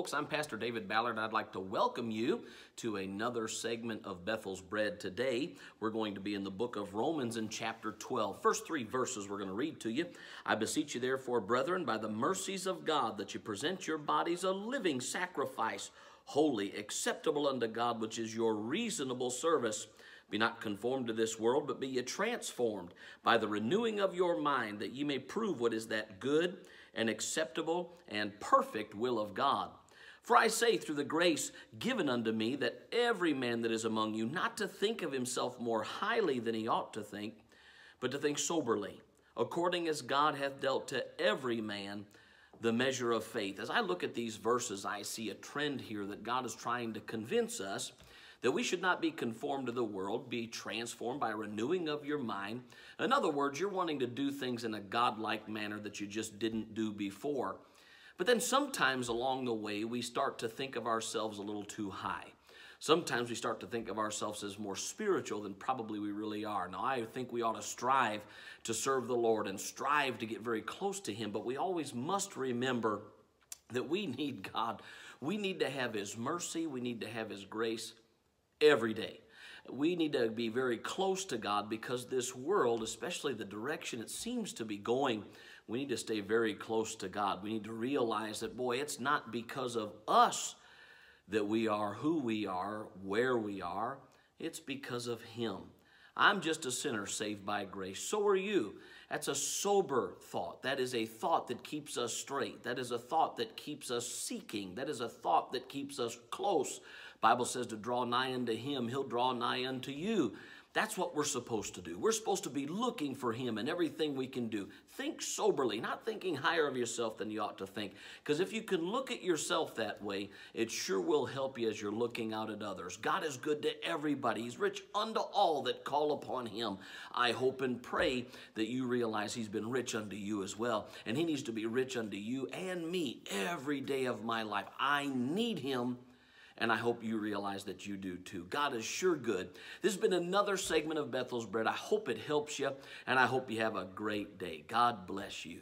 folks. I'm Pastor David Ballert. I'd like to welcome you to another segment of Bethel's Bread today. We're going to be in the book of Romans in chapter 12. First three verses we're going to read to you. I beseech you, therefore, brethren, by the mercies of God, that you present your bodies a living sacrifice, holy, acceptable unto God, which is your reasonable service. Be not conformed to this world, but be ye transformed by the renewing of your mind, that ye may prove what is that good and acceptable and perfect will of God. For I say, through the grace given unto me, that every man that is among you not to think of himself more highly than he ought to think, but to think soberly, according as God hath dealt to every man the measure of faith. As I look at these verses, I see a trend here that God is trying to convince us that we should not be conformed to the world, be transformed by renewing of your mind. In other words, you're wanting to do things in a godlike manner that you just didn't do before. But then sometimes along the way, we start to think of ourselves a little too high. Sometimes we start to think of ourselves as more spiritual than probably we really are. Now, I think we ought to strive to serve the Lord and strive to get very close to Him, but we always must remember that we need God. We need to have His mercy, we need to have His grace, every day. We need to be very close to God because this world, especially the direction it seems to be going, we need to stay very close to God. We need to realize that, boy, it's not because of us that we are who we are, where we are. It's because of Him. I'm just a sinner saved by grace. So are you. That's a sober thought. That is a thought that keeps us straight. That is a thought that keeps us seeking. That is a thought that keeps us close Bible says to draw nigh unto him, he'll draw nigh unto you. That's what we're supposed to do. We're supposed to be looking for Him in everything we can do. Think soberly, not thinking higher of yourself than you ought to think. Because if you can look at yourself that way, it sure will help you as you're looking out at others. God is good to everybody. He's rich unto all that call upon Him. I hope and pray that you realize He's been rich unto you as well. And He needs to be rich unto you and me every day of my life. I need Him and I hope you realize that you do too. God is sure good. This has been another segment of Bethel's Bread. I hope it helps you, and I hope you have a great day. God bless you.